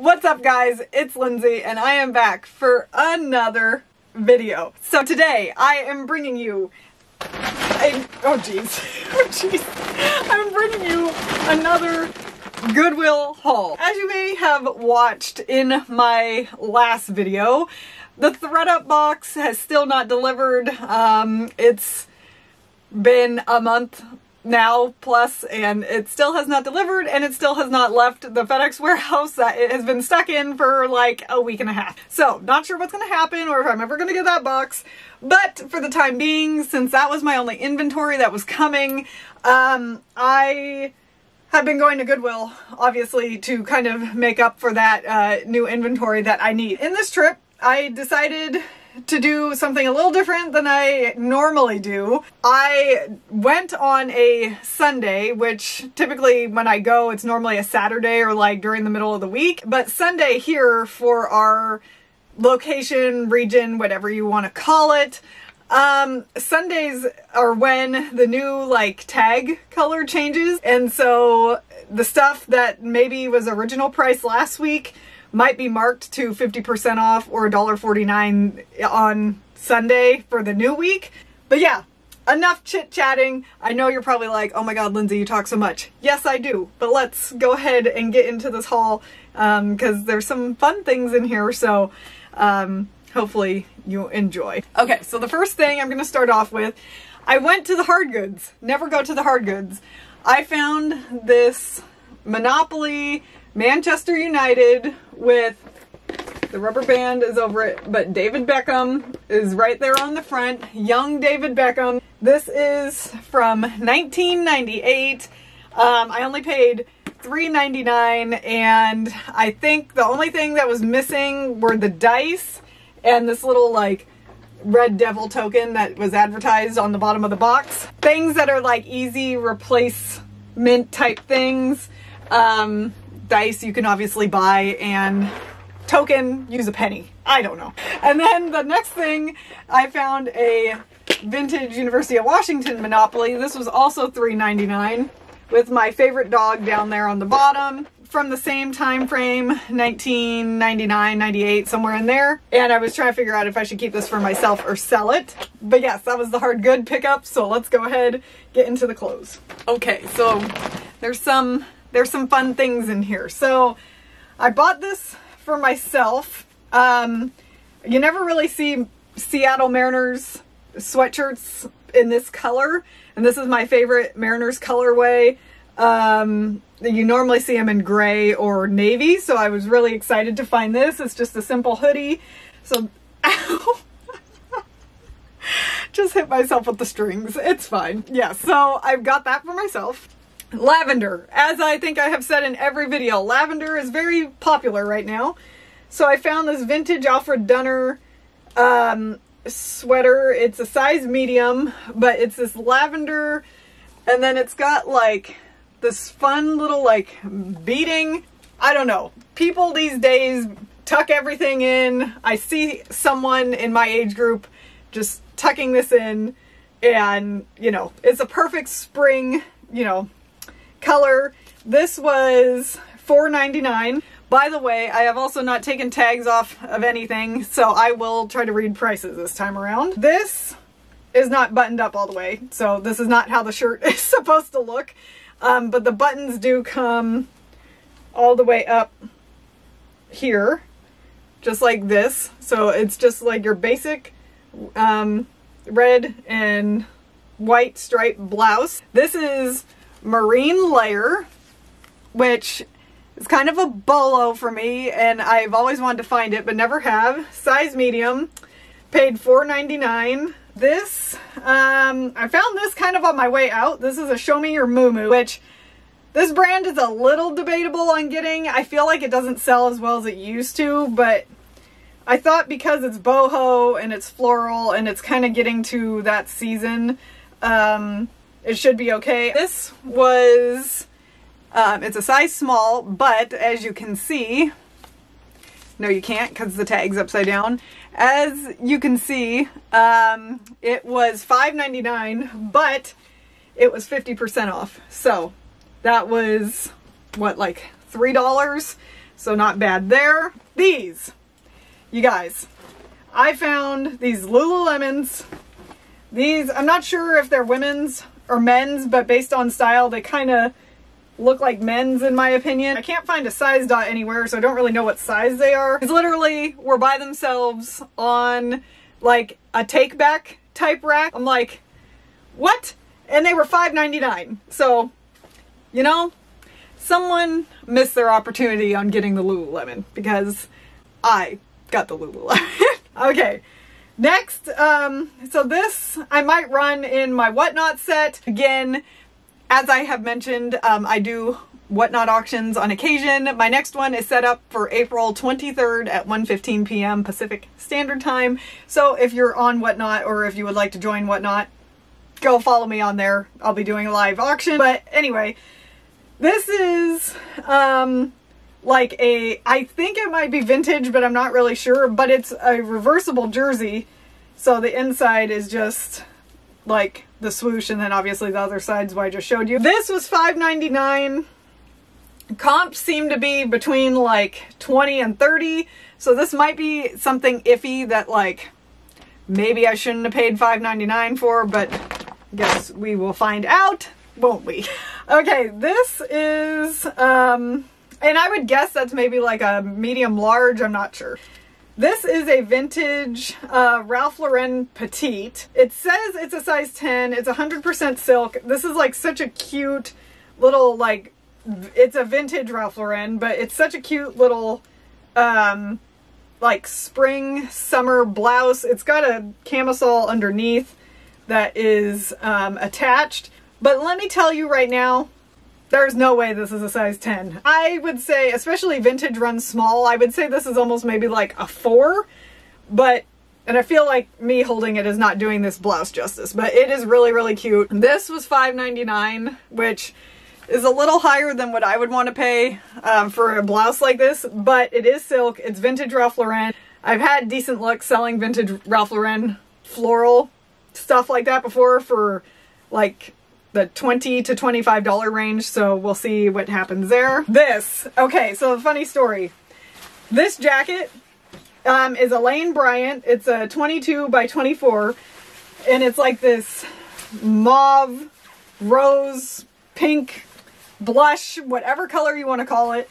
What's up guys? It's Lindsey and I am back for another video. So today I am bringing you a, oh jeez, oh jeez, I'm bringing you another Goodwill haul. As you may have watched in my last video, the thredUP box has still not delivered. Um, it's been a month now plus and it still has not delivered and it still has not left the FedEx warehouse that it has been stuck in for like a week and a half. So not sure what's going to happen or if I'm ever going to get that box. But for the time being, since that was my only inventory that was coming, um, I have been going to Goodwill, obviously, to kind of make up for that uh, new inventory that I need. In this trip, I decided to do something a little different than I normally do. I went on a Sunday, which typically when I go, it's normally a Saturday or like during the middle of the week. But Sunday here for our location, region, whatever you want to call it, um, Sundays are when the new like tag color changes. And so the stuff that maybe was original price last week might be marked to 50% off or $1.49 on Sunday for the new week. But yeah, enough chit chatting. I know you're probably like, oh my god, Lindsey, you talk so much. Yes, I do. But let's go ahead and get into this haul because um, there's some fun things in here. So um, hopefully you enjoy. Okay, so the first thing I'm going to start off with, I went to the hard goods. Never go to the hard goods. I found this Monopoly Manchester United with the rubber band is over it, but David Beckham is right there on the front. Young David Beckham. This is from 1998. Um, I only paid $3.99 and I think the only thing that was missing were the dice and this little like red devil token that was advertised on the bottom of the box. Things that are like easy replacement type things. Um, dice you can obviously buy and token, use a penny. I don't know. And then the next thing, I found a vintage University of Washington Monopoly. This was also $3.99 with my favorite dog down there on the bottom from the same time frame 1999 98 somewhere in there and i was trying to figure out if i should keep this for myself or sell it but yes that was the hard good pickup so let's go ahead get into the clothes okay so there's some there's some fun things in here. So I bought this for myself. Um, you never really see Seattle Mariners sweatshirts in this color. And this is my favorite Mariners colorway. Um, you normally see them in gray or navy. So I was really excited to find this. It's just a simple hoodie. So, just hit myself with the strings. It's fine. Yeah, so I've got that for myself. Lavender. As I think I have said in every video, lavender is very popular right now. So I found this vintage Alfred Dunner um, sweater. It's a size medium, but it's this lavender and then it's got like this fun little like beading. I don't know. People these days tuck everything in. I see someone in my age group just tucking this in and you know, it's a perfect spring, you know, color. This was $4.99. By the way, I have also not taken tags off of anything, so I will try to read prices this time around. This is not buttoned up all the way, so this is not how the shirt is supposed to look. Um, but the buttons do come all the way up here, just like this. So it's just like your basic um, red and white striped blouse. This is Marine Layer, which is kind of a bolo for me, and I've always wanted to find it, but never have. Size medium, paid $4.99. This, um, I found this kind of on my way out. This is a Show Me Your Mumu, which this brand is a little debatable on getting. I feel like it doesn't sell as well as it used to, but I thought because it's boho and it's floral and it's kind of getting to that season, um, it should be okay. This was, um, it's a size small, but as you can see, no you can't because the tag's upside down. As you can see, um, it was $5.99, but it was 50% off. So that was, what, like $3? So not bad there. These, you guys, I found these Lululemons. These, I'm not sure if they're women's or men's, but based on style, they kind of look like men's in my opinion. I can't find a size dot anywhere, so I don't really know what size they are. It's literally were by themselves on like a take back type rack. I'm like, what? And they were $5.99. So, you know, someone missed their opportunity on getting the Lululemon because I got the Lululemon. okay. Next, um, so this I might run in my whatnot set. Again, as I have mentioned, um, I do whatnot auctions on occasion. My next one is set up for April 23rd at 1.15 p.m. Pacific Standard Time. So if you're on whatnot or if you would like to join whatnot, go follow me on there. I'll be doing a live auction. But anyway, this is um, like a, I think it might be vintage, but I'm not really sure, but it's a reversible jersey. So the inside is just like the swoosh and then obviously the other side's what I just showed you. This was $5.99. Comps seem to be between like 20 and 30. So this might be something iffy that like maybe I shouldn't have paid $5.99 for, but I guess we will find out, won't we? Okay, this is, um, and I would guess that's maybe like a medium large, I'm not sure. This is a vintage uh, Ralph Lauren Petite. It says it's a size 10. It's 100% silk. This is like such a cute little like, it's a vintage Ralph Lauren, but it's such a cute little um, like spring summer blouse. It's got a camisole underneath that is um, attached. But let me tell you right now, there's no way this is a size 10. I would say, especially vintage runs small, I would say this is almost maybe like a 4. But, and I feel like me holding it is not doing this blouse justice, but it is really, really cute. This was $5.99, which is a little higher than what I would want to pay um, for a blouse like this, but it is silk. It's vintage Ralph Lauren. I've had decent luck selling vintage Ralph Lauren floral stuff like that before for like the 20 to $25 range, so we'll see what happens there. This, okay, so funny story. This jacket um, is a Lane Bryant. It's a 22 by 24, and it's like this mauve, rose, pink, blush, whatever color you want to call it.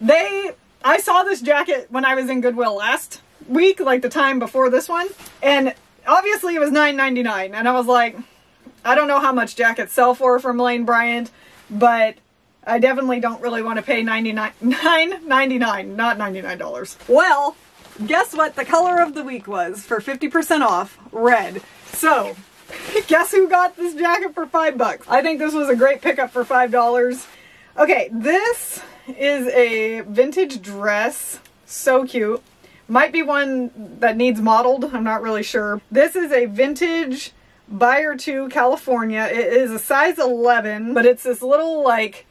They, I saw this jacket when I was in Goodwill last week, like the time before this one, and obviously it was $9.99 and I was like, I don't know how much jackets sell for from Lane Bryant, but I definitely don't really want to pay $99, $9.99, not $99. Well, guess what the color of the week was for 50% off? Red. So, guess who got this jacket for five bucks? I think this was a great pickup for $5. Okay, this is a vintage dress. So cute. Might be one that needs modeled. I'm not really sure. This is a vintage Byer Too California. It is a size 11, but it's this little like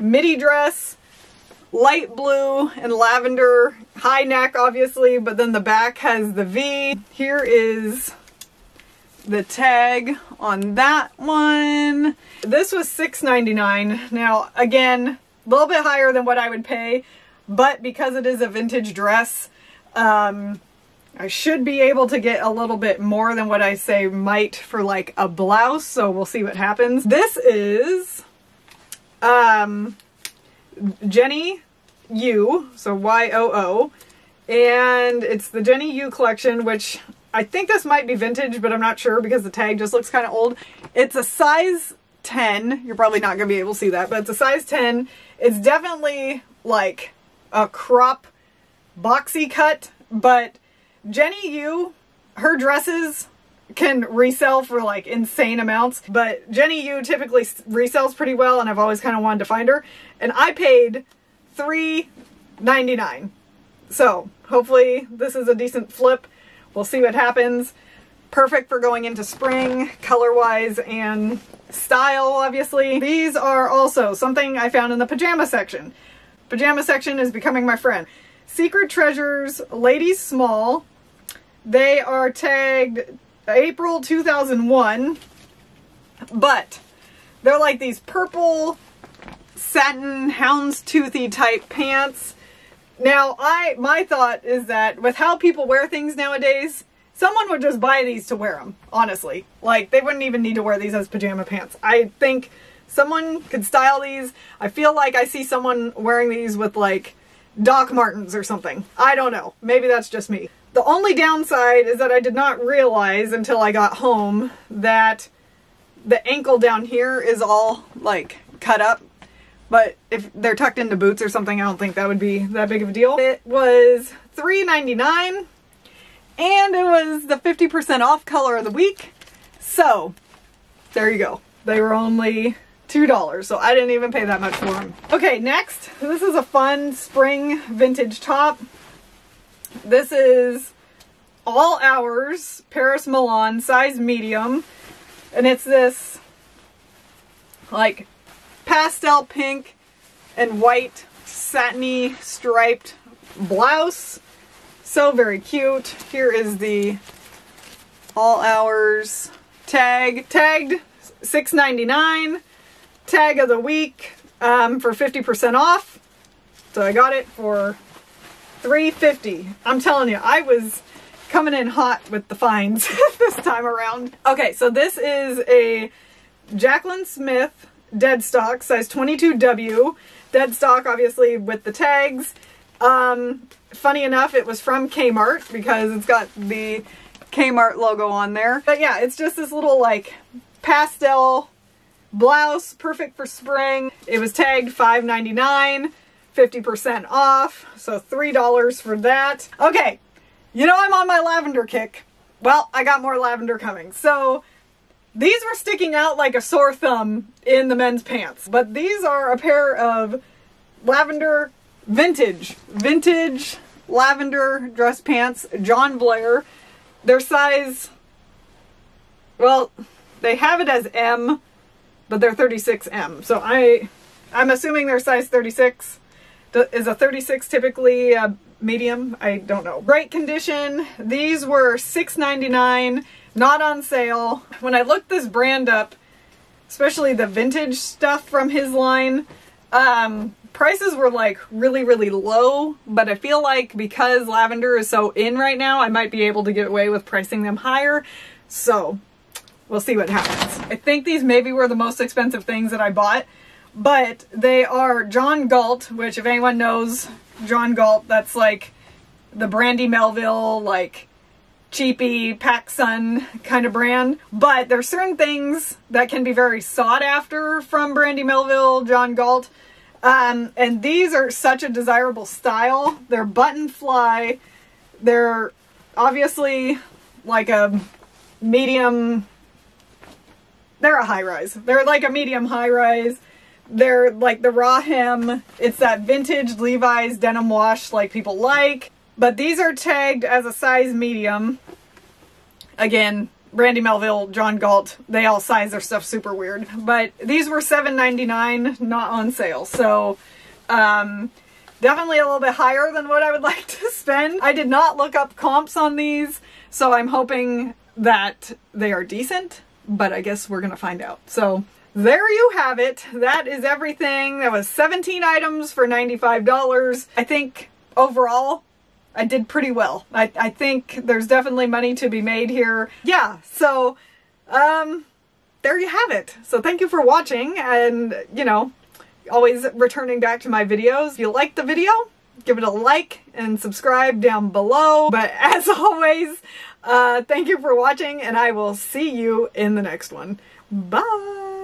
midi dress, light blue and lavender, high neck obviously, but then the back has the V. Here is the tag on that one. This was $6.99. Now again, a little bit higher than what I would pay, but because it is a vintage dress, um, I should be able to get a little bit more than what I say might for like a blouse, so we'll see what happens. This is um, Jenny Yoo, so Y-O-O, and it's the Jenny Yoo collection, which I think this might be vintage, but I'm not sure because the tag just looks kind of old. It's a size 10. You're probably not going to be able to see that, but it's a size 10. It's definitely like a crop boxy cut, but Jenny Yoo, her dresses can resell for like insane amounts, but Jenny Yoo typically resells pretty well and I've always kind of wanted to find her. And I paid $3.99. So hopefully this is a decent flip. We'll see what happens. Perfect for going into spring, color-wise and style, obviously. These are also something I found in the pajama section. Pajama section is becoming my friend. Secret Treasures Ladies Small. They are tagged April 2001, but they're like these purple satin houndstoothy type pants. Now, I my thought is that with how people wear things nowadays, someone would just buy these to wear them, honestly. Like, they wouldn't even need to wear these as pajama pants. I think someone could style these. I feel like I see someone wearing these with, like, Doc Martens or something. I don't know. Maybe that's just me. The only downside is that I did not realize until I got home that the ankle down here is all, like, cut up. But if they're tucked into boots or something, I don't think that would be that big of a deal. It was $3.99 and it was the 50% off color of the week. So there you go. They were only $2, so I didn't even pay that much for them. Okay, next, this is a fun spring vintage top. This is all hours Paris Milan size medium, and it's this like pastel pink and white satiny striped blouse so very cute. Here is the all hours tag. Tagged $6.99. Tag of the week um, for 50% off. So I got it for $3.50. I'm telling you, I was coming in hot with the finds this time around. Okay, so this is a Jaclyn Smith dead stock, size 22W. Dead stock, obviously, with the tags. Um, funny enough, it was from Kmart because it's got the Kmart logo on there. But yeah, it's just this little like pastel blouse, perfect for spring. It was tagged $5.99, 50% off, so $3 for that. Okay, you know I'm on my lavender kick. Well, I got more lavender coming. So these were sticking out like a sore thumb in the men's pants, but these are a pair of lavender vintage, vintage lavender dress pants, John Blair. Their size, well, they have it as M, but they're 36M. So I, I'm assuming they're size 36. Is a 36 typically a medium? I don't know. Great condition. These were $6.99, not on sale. When I looked this brand up, especially the vintage stuff from his line, um, prices were like really, really low, but I feel like because lavender is so in right now, I might be able to get away with pricing them higher. So we'll see what happens. I think these maybe were the most expensive things that I bought, but they are John Galt, which if anyone knows John Galt, that's like the Brandy Melville, like cheapy PacSun kind of brand. But there's certain things that can be very sought after from Brandy Melville, John Galt, um, and these are such a desirable style. They're button fly. They're obviously like a medium. They're a high rise. They're like a medium high rise. They're like the raw hem. It's that vintage Levi's denim wash like people like. But these are tagged as a size medium. Again, Brandy Melville, John Galt, they all size their stuff super weird. But these were $7.99, not on sale. So, um, definitely a little bit higher than what I would like to spend. I did not look up comps on these, so I'm hoping that they are decent, but I guess we're going to find out. So, there you have it. That is everything. That was 17 items for $95. I think overall I did pretty well. I, I think there's definitely money to be made here. Yeah, so, um, there you have it. So thank you for watching and, you know, always returning back to my videos. If you liked the video, give it a like and subscribe down below. But as always, uh, thank you for watching and I will see you in the next one. Bye!